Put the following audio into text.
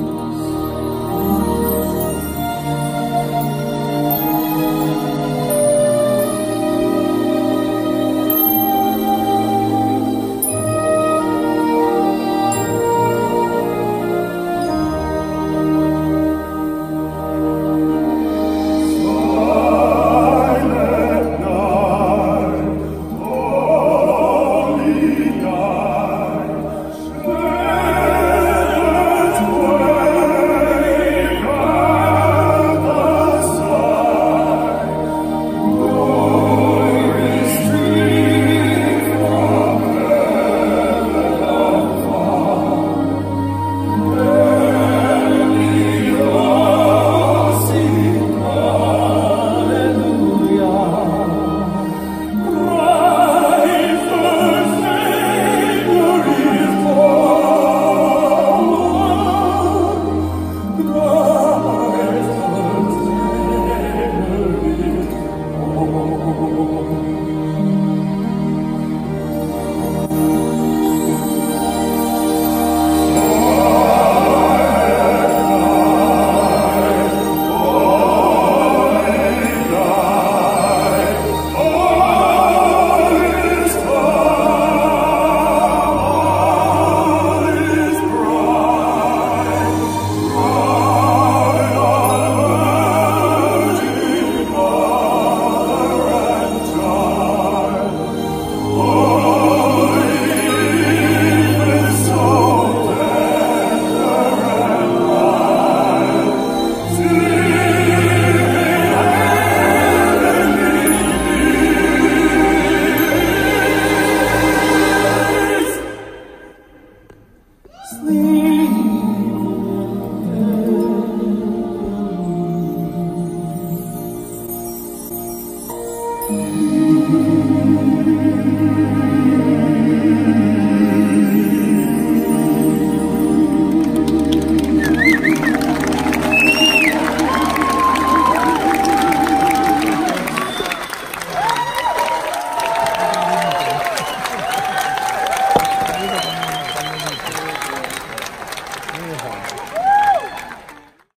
Oh. Sleep.